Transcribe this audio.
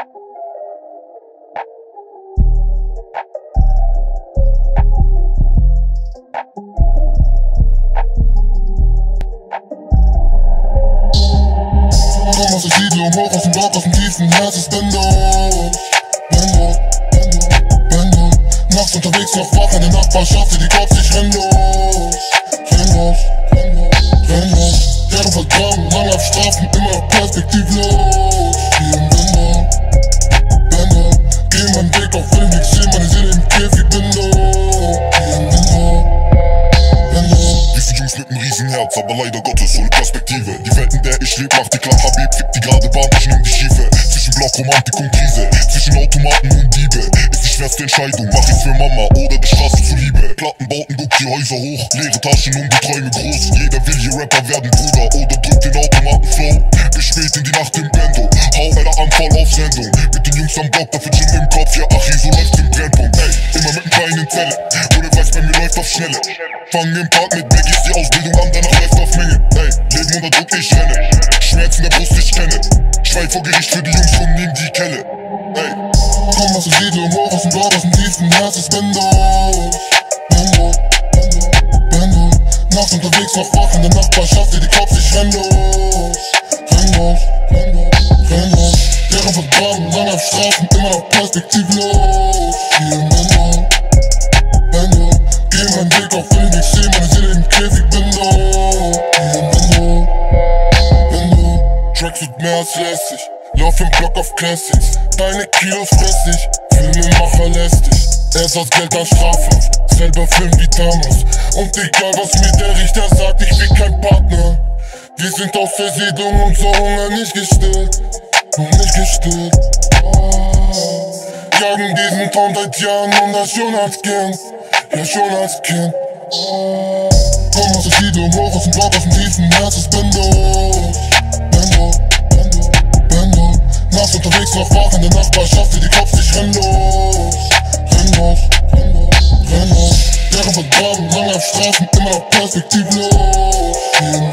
Komm aus der Siedlung, hoch aus dem Block, aus dem tiefen Herz, es bin los. Bin los, bin los, bin los. Nachts unterwegs noch wach in der Nachbarschaft, die Kopf, ich renn los. Renn los, renn los, renn los. Jahre verdammt, lang auf Strafen, immer perspektivlos. Aber leider Gottes ohne Perspektive. Die Welt, in der ich leb, macht die klar Habib, gibt die gerade Bahn zwischen um die Schiefe. Zwischen Block, Romantik und Krise, zwischen Automaten und Diebe. Ist die schwerste Entscheidung, mach ich's für Mama oder die Straße zuliebe. Plattenbauten, guck die Häuser hoch, leere Taschen und die Träume groß. Jeder will hier Rapper werden, Bruder, oder drückt den Automaten-Flow. Bis spät in die Nacht im Bando, hau einer Anfall auf Sendung. Mit den Jungs am Block, dafür Gin im Kopf, ja Achi, so läuft's im Brennpunkt. Ey, immer mit dem Bein in Zelle, bei mir läuft auf Schnelle. Fang im Park mit Baggies die Ausbildung an, danach läuft auf Menge. Ey, Leben unter Druck, ich renne. Schmerz in der Brust, ich kenne. Schweig vor Gericht für die Jungs und nehm die Kelle. Ey, Komm aus der Siedlung, hoch aus dem Block, aus dem tiefen Herz, bin los, bin los. Nachts unterwegs noch wach in der Nachbarschaft, die Kopf, ich renn los. Renn los, renn los, renn los. Jahre verdammt, lang auf Straßen, immer noch perspektivlos. Hier im Tracks wird mehr als lästig. Lauf im Block auf Classics. Deine Kilos fress ich. Filmemacher lästig. Er saß Geld an Strafhaft. Selber Film wie damals. Und egal was mir der Richter sagt, ich bin kein Partner. Wir sind aus der Siedlung, unser Hunger nicht gestillt. Noch nicht gestillt. Ah. Jagen diesen Traum seit Jahren und das schon als Kind. Ja, schon als Kind. Ah. Komm aus der Siedlung, hoch aus dem Block, aus dem tiefen Herz, es bin los. Wach in der Nachbarschaft, wie die Kopf, ich renn los. Renn los, renn los, renn los. Jahre verdammt, lang auf Straßen, immer perspektivlos. Hier im